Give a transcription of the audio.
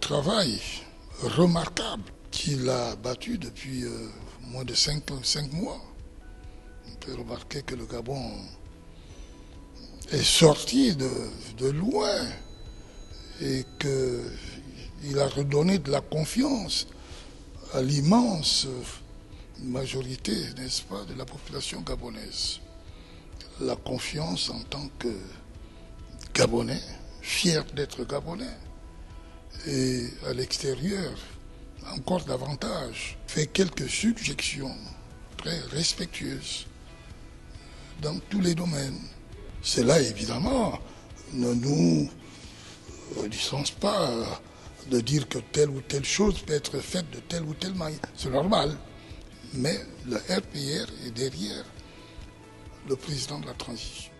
travail remarquable qu'il a battu depuis euh, moins de cinq, cinq mois. On peut remarquer que le Gabon est sorti de, de loin et qu'il a redonné de la confiance à l'immense majorité, n'est-ce pas, de la population gabonaise. La confiance en tant que Gabonais, fier d'être Gabonais, et à l'extérieur, encore davantage, fait quelques suggestions très respectueuses dans tous les domaines. Cela, évidemment, ne nous licence pas de dire que telle ou telle chose peut être faite de telle ou telle manière. C'est normal. Mais le RPR est derrière le président de la transition.